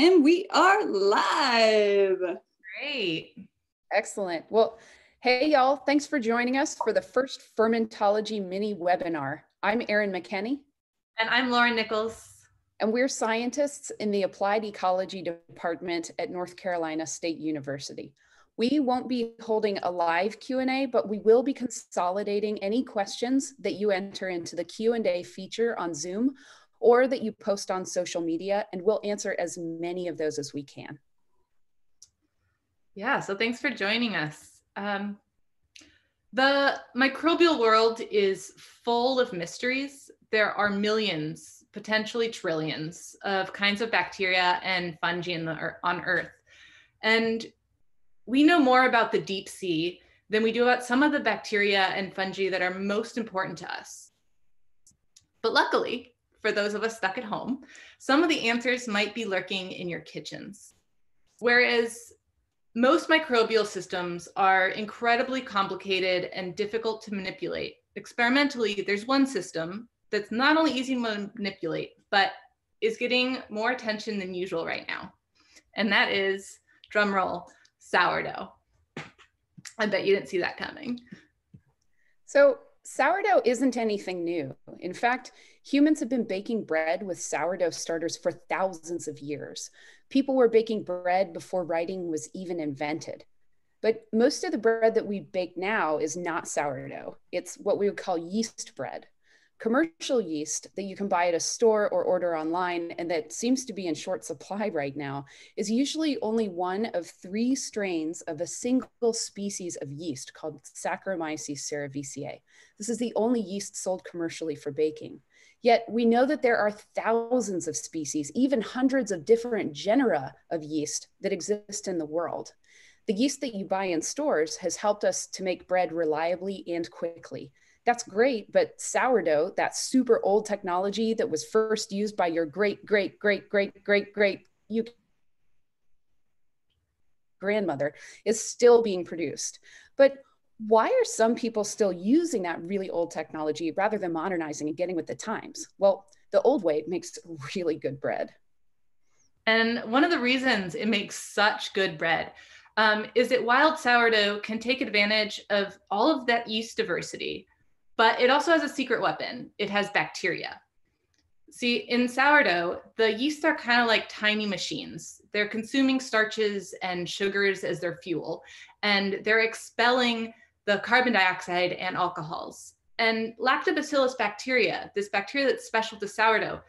And we are live. Great. Excellent. Well, hey, y'all. Thanks for joining us for the first Fermentology mini webinar. I'm Erin McKenney. And I'm Lauren Nichols. And we're scientists in the Applied Ecology Department at North Carolina State University. We won't be holding a live Q&A, but we will be consolidating any questions that you enter into the Q&A feature on Zoom or that you post on social media, and we'll answer as many of those as we can. Yeah, so thanks for joining us. Um, the microbial world is full of mysteries. There are millions, potentially trillions, of kinds of bacteria and fungi the, on Earth. And we know more about the deep sea than we do about some of the bacteria and fungi that are most important to us. But luckily, for those of us stuck at home, some of the answers might be lurking in your kitchens. Whereas most microbial systems are incredibly complicated and difficult to manipulate. Experimentally, there's one system that's not only easy to manipulate, but is getting more attention than usual right now. And that is, drumroll, sourdough. I bet you didn't see that coming. So sourdough isn't anything new. In fact, humans have been baking bread with sourdough starters for thousands of years. People were baking bread before writing was even invented. But most of the bread that we bake now is not sourdough. It's what we would call yeast bread commercial yeast that you can buy at a store or order online and that seems to be in short supply right now is usually only one of three strains of a single species of yeast called Saccharomyces cerevisiae. This is the only yeast sold commercially for baking. Yet we know that there are thousands of species, even hundreds of different genera of yeast that exist in the world. The yeast that you buy in stores has helped us to make bread reliably and quickly that's great. But sourdough, that super old technology that was first used by your great, great, great, great, great, great, you grandmother is still being produced. But why are some people still using that really old technology rather than modernizing and getting with the times? Well, the old way makes really good bread. And one of the reasons it makes such good bread um, is that wild sourdough can take advantage of all of that yeast diversity but it also has a secret weapon. It has bacteria. See, in sourdough, the yeasts are kind of like tiny machines. They're consuming starches and sugars as their fuel, and they're expelling the carbon dioxide and alcohols. And lactobacillus bacteria, this bacteria that's special to sourdough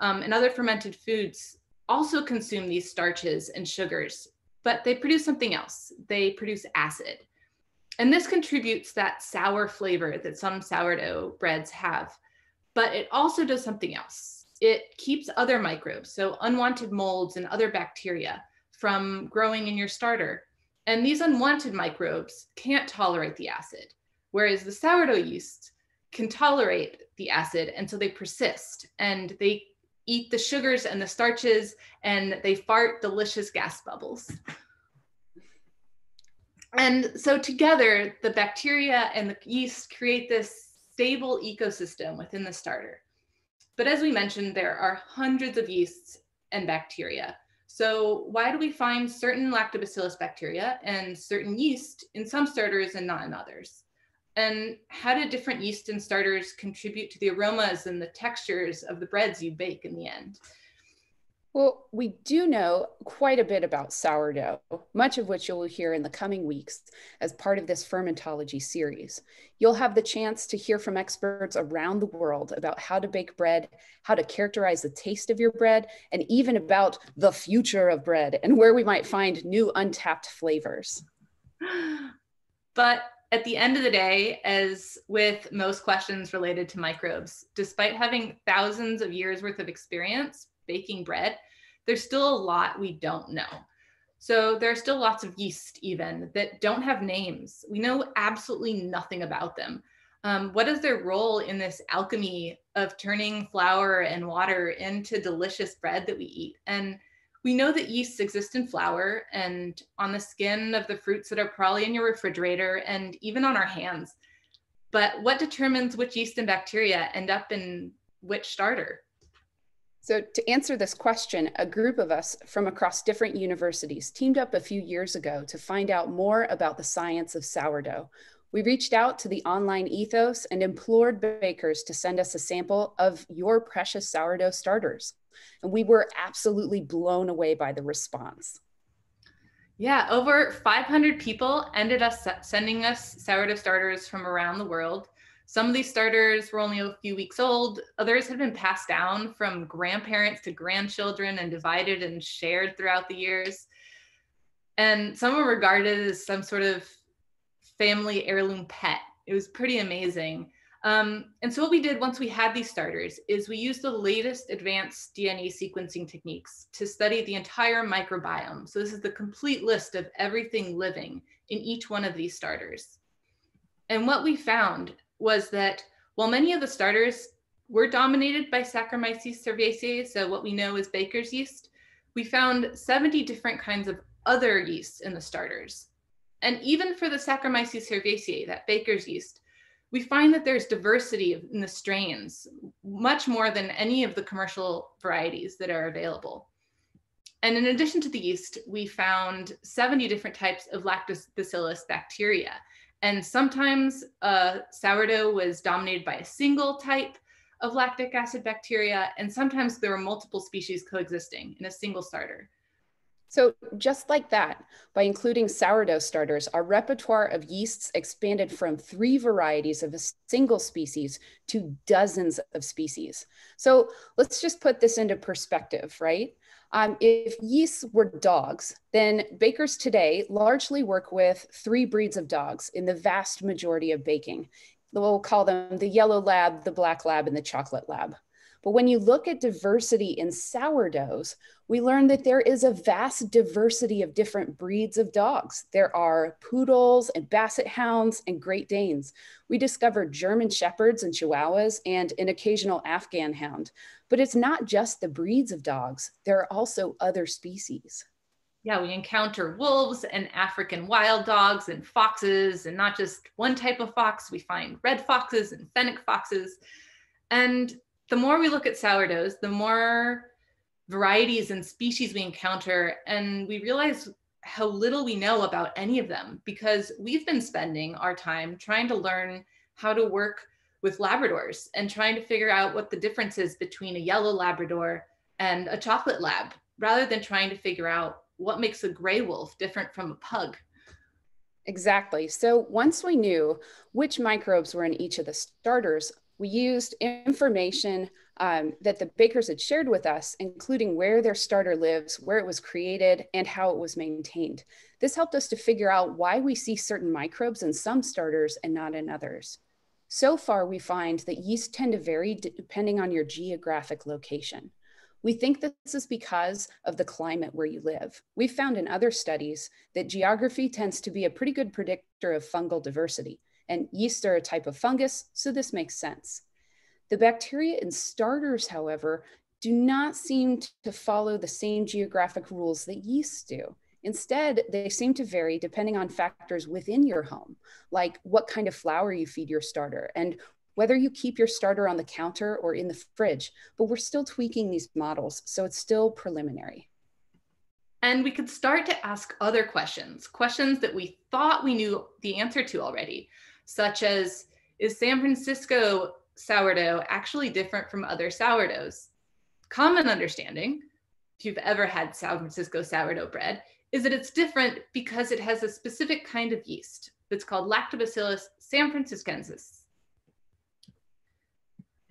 um, and other fermented foods, also consume these starches and sugars, but they produce something else. They produce acid. And this contributes that sour flavor that some sourdough breads have. But it also does something else. It keeps other microbes, so unwanted molds and other bacteria, from growing in your starter. And these unwanted microbes can't tolerate the acid, whereas the sourdough yeast can tolerate the acid, and so they persist and they eat the sugars and the starches and they fart delicious gas bubbles. And so together, the bacteria and the yeast create this stable ecosystem within the starter. But as we mentioned, there are hundreds of yeasts and bacteria. So why do we find certain lactobacillus bacteria and certain yeast in some starters and not in others? And how do different yeast and starters contribute to the aromas and the textures of the breads you bake in the end? Well, we do know quite a bit about sourdough, much of which you'll hear in the coming weeks as part of this fermentology series. You'll have the chance to hear from experts around the world about how to bake bread, how to characterize the taste of your bread, and even about the future of bread and where we might find new untapped flavors. But at the end of the day, as with most questions related to microbes, despite having thousands of years worth of experience, baking bread, there's still a lot we don't know. So there are still lots of yeast even that don't have names. We know absolutely nothing about them. Um, what is their role in this alchemy of turning flour and water into delicious bread that we eat? And we know that yeasts exist in flour and on the skin of the fruits that are probably in your refrigerator and even on our hands. But what determines which yeast and bacteria end up in which starter? So, to answer this question, a group of us from across different universities teamed up a few years ago to find out more about the science of sourdough. We reached out to the online ethos and implored bakers to send us a sample of your precious sourdough starters. And we were absolutely blown away by the response. Yeah, over 500 people ended up sending us sourdough starters from around the world. Some of these starters were only a few weeks old. Others had been passed down from grandparents to grandchildren and divided and shared throughout the years. And some were regarded as some sort of family heirloom pet. It was pretty amazing. Um, and so what we did once we had these starters is we used the latest advanced DNA sequencing techniques to study the entire microbiome. So this is the complete list of everything living in each one of these starters. And what we found was that while many of the starters were dominated by Saccharomyces cerevisiae, so what we know is baker's yeast, we found 70 different kinds of other yeasts in the starters. And even for the Saccharomyces cerevisiae, that baker's yeast, we find that there's diversity in the strains, much more than any of the commercial varieties that are available. And in addition to the yeast, we found 70 different types of lactobacillus bacteria. And sometimes uh, sourdough was dominated by a single type of lactic acid bacteria, and sometimes there were multiple species coexisting in a single starter. So, just like that, by including sourdough starters, our repertoire of yeasts expanded from three varieties of a single species to dozens of species. So, let's just put this into perspective, right? Um, if yeasts were dogs, then bakers today largely work with three breeds of dogs in the vast majority of baking. We'll call them the yellow lab, the black lab, and the chocolate lab. But when you look at diversity in sourdoughs, we learn that there is a vast diversity of different breeds of dogs. There are poodles and basset hounds and Great Danes. We discovered German shepherds and chihuahuas and an occasional Afghan hound. But it's not just the breeds of dogs, there are also other species. Yeah, we encounter wolves and African wild dogs and foxes, and not just one type of fox. We find red foxes and fennec foxes. And the more we look at sourdoughs, the more varieties and species we encounter, and we realize how little we know about any of them because we've been spending our time trying to learn how to work with Labradors and trying to figure out what the difference is between a yellow Labrador and a chocolate lab, rather than trying to figure out what makes a gray wolf different from a pug. Exactly. So once we knew which microbes were in each of the starters, we used information um, that the bakers had shared with us, including where their starter lives, where it was created, and how it was maintained. This helped us to figure out why we see certain microbes in some starters and not in others. So far, we find that yeast tend to vary depending on your geographic location. We think this is because of the climate where you live. We've found in other studies that geography tends to be a pretty good predictor of fungal diversity and yeast are a type of fungus, so this makes sense. The bacteria in starters, however, do not seem to follow the same geographic rules that yeasts do. Instead, they seem to vary depending on factors within your home, like what kind of flour you feed your starter and whether you keep your starter on the counter or in the fridge. But we're still tweaking these models, so it's still preliminary. And we could start to ask other questions, questions that we thought we knew the answer to already such as is San Francisco sourdough actually different from other sourdoughs? Common understanding, if you've ever had San Francisco sourdough bread, is that it's different because it has a specific kind of yeast that's called Lactobacillus sanfranciscensis.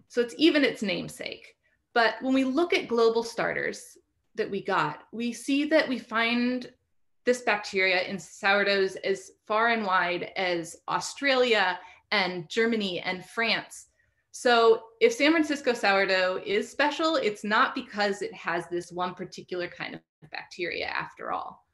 So it's even its namesake. But when we look at global starters that we got, we see that we find this bacteria in sourdoughs as far and wide as Australia and Germany and France. So if San Francisco sourdough is special, it's not because it has this one particular kind of bacteria after all.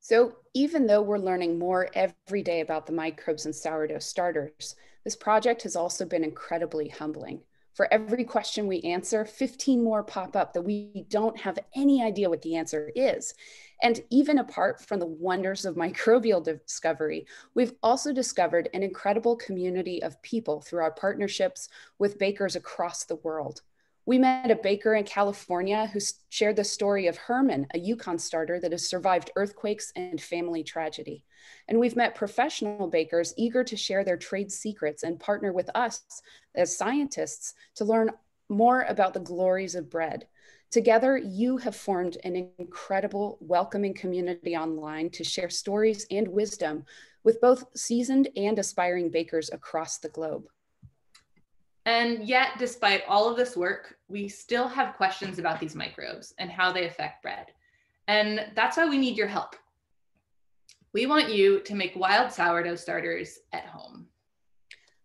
So even though we're learning more every day about the microbes in sourdough starters, this project has also been incredibly humbling. For every question we answer, 15 more pop up that we don't have any idea what the answer is. And even apart from the wonders of microbial discovery, we've also discovered an incredible community of people through our partnerships with bakers across the world. We met a baker in California who shared the story of Herman, a Yukon starter that has survived earthquakes and family tragedy. And we've met professional bakers eager to share their trade secrets and partner with us as scientists to learn more about the glories of bread. Together, you have formed an incredible, welcoming community online to share stories and wisdom with both seasoned and aspiring bakers across the globe. And yet, despite all of this work, we still have questions about these microbes and how they affect bread. And that's why we need your help. We want you to make wild sourdough starters at home.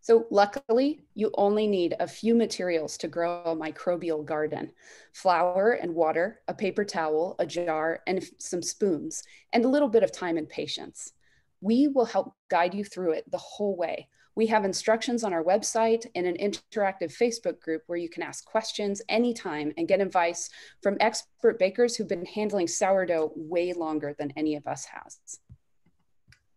So luckily, you only need a few materials to grow a microbial garden. Flour and water, a paper towel, a jar, and some spoons, and a little bit of time and patience. We will help guide you through it the whole way. We have instructions on our website and an interactive Facebook group where you can ask questions anytime and get advice from expert bakers who've been handling sourdough way longer than any of us has.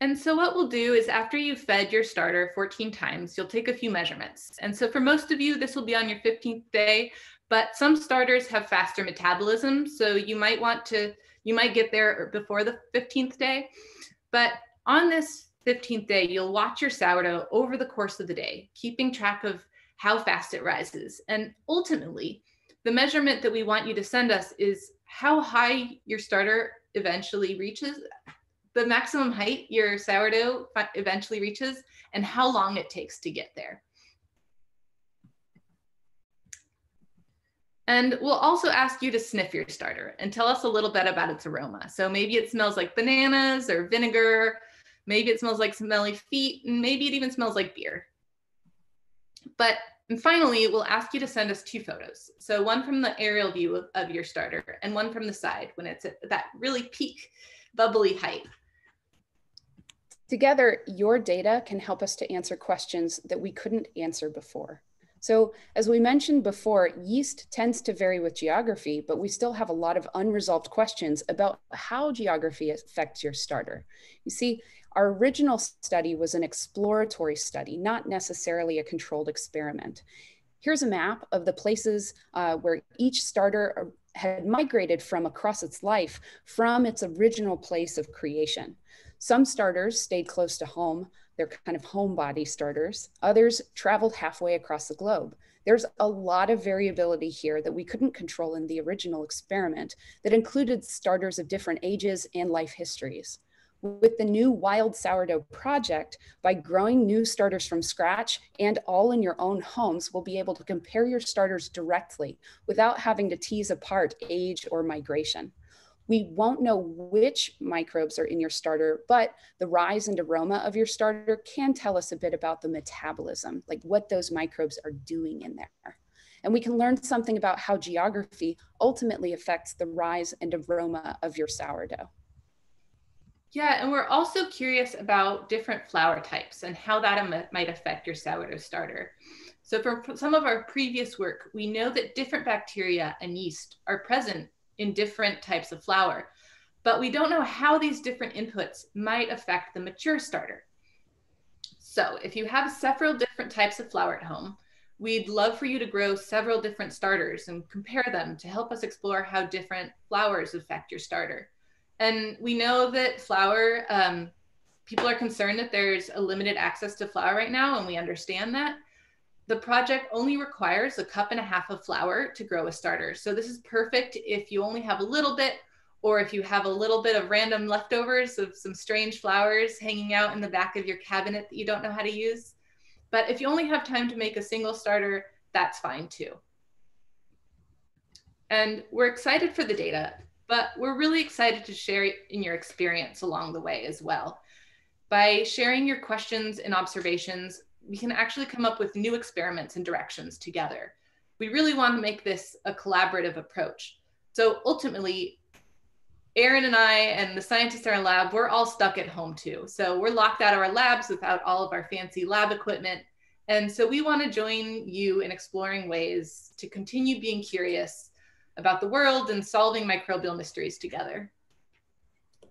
And so what we'll do is after you've fed your starter 14 times, you'll take a few measurements. And so for most of you, this will be on your 15th day, but some starters have faster metabolism. So you might want to, you might get there before the 15th day. But on this 15th day, you'll watch your sourdough over the course of the day, keeping track of how fast it rises. And ultimately, the measurement that we want you to send us is how high your starter eventually reaches, the maximum height your sourdough eventually reaches, and how long it takes to get there. And we'll also ask you to sniff your starter and tell us a little bit about its aroma. So maybe it smells like bananas or vinegar Maybe it smells like smelly feet, and maybe it even smells like beer. But and finally, we'll ask you to send us two photos. So one from the aerial view of, of your starter and one from the side when it's at that really peak bubbly height. Together, your data can help us to answer questions that we couldn't answer before. So as we mentioned before, yeast tends to vary with geography, but we still have a lot of unresolved questions about how geography affects your starter. You see, our original study was an exploratory study, not necessarily a controlled experiment. Here's a map of the places uh, where each starter uh, had migrated from across its life from its original place of creation. Some starters stayed close to home, they're kind of homebody starters. Others traveled halfway across the globe. There's a lot of variability here that we couldn't control in the original experiment that included starters of different ages and life histories with the new Wild Sourdough project, by growing new starters from scratch and all in your own homes, we'll be able to compare your starters directly without having to tease apart age or migration. We won't know which microbes are in your starter, but the rise and aroma of your starter can tell us a bit about the metabolism, like what those microbes are doing in there. And we can learn something about how geography ultimately affects the rise and aroma of your sourdough. Yeah, and we're also curious about different flour types and how that might affect your sourdough starter. So for some of our previous work, we know that different bacteria and yeast are present in different types of flour, but we don't know how these different inputs might affect the mature starter. So if you have several different types of flour at home, we'd love for you to grow several different starters and compare them to help us explore how different flours affect your starter. And we know that flour, um, people are concerned that there's a limited access to flour right now, and we understand that. The project only requires a cup and a half of flour to grow a starter. So this is perfect if you only have a little bit, or if you have a little bit of random leftovers of some strange flours hanging out in the back of your cabinet that you don't know how to use. But if you only have time to make a single starter, that's fine too. And we're excited for the data but we're really excited to share in your experience along the way as well. By sharing your questions and observations, we can actually come up with new experiments and directions together. We really want to make this a collaborative approach. So ultimately, Erin and I and the scientists in our lab, we're all stuck at home too. So we're locked out of our labs without all of our fancy lab equipment. And so we want to join you in exploring ways to continue being curious about the world and solving microbial mysteries together.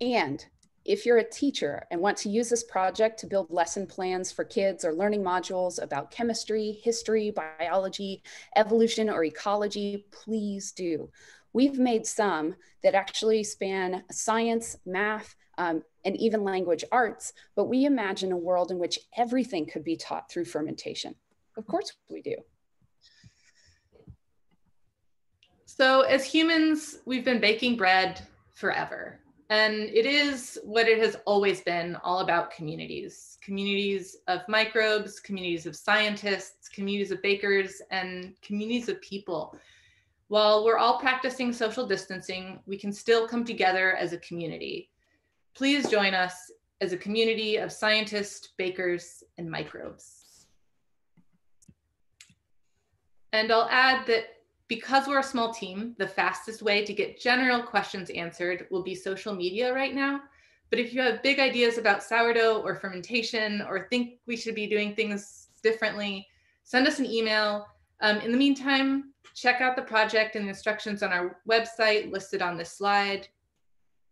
And if you're a teacher and want to use this project to build lesson plans for kids or learning modules about chemistry, history, biology, evolution, or ecology, please do. We've made some that actually span science, math, um, and even language arts, but we imagine a world in which everything could be taught through fermentation. Of course we do. So as humans, we've been baking bread forever. And it is what it has always been all about communities communities of microbes, communities of scientists, communities of bakers, and communities of people. While we're all practicing social distancing, we can still come together as a community. Please join us as a community of scientists, bakers, and microbes. And I'll add that because we're a small team, the fastest way to get general questions answered will be social media right now. But if you have big ideas about sourdough or fermentation or think we should be doing things differently, send us an email. Um, in the meantime, check out the project and the instructions on our website listed on this slide.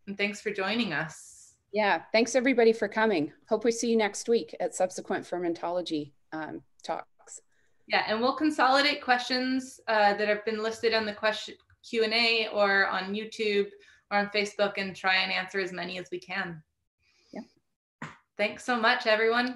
And thanks for joining us. Yeah, thanks everybody for coming. Hope we see you next week at subsequent fermentology um, talk. Yeah, and we'll consolidate questions uh, that have been listed on the question Q&A or on YouTube or on Facebook and try and answer as many as we can. Yeah. Thanks so much, everyone.